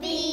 be.